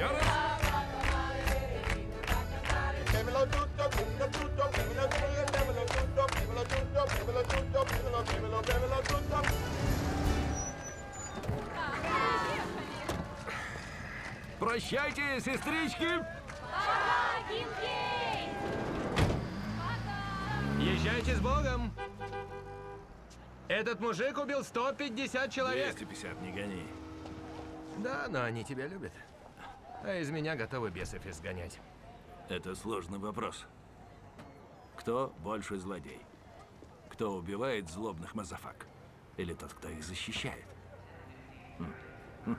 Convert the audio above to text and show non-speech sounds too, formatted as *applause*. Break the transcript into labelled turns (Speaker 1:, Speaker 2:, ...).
Speaker 1: Еще раз. Прощайте, сестрички! Пока, кинки. Пока!
Speaker 2: Езжайте с Богом! Этот мужик убил 150 человек.
Speaker 1: 250, не гони.
Speaker 2: Да, но они тебя любят. А из меня готовы бесов изгонять.
Speaker 1: Это сложный вопрос. Кто больше злодей? Кто убивает злобных мазафак? Или тот, кто их защищает? Хм. *laughs*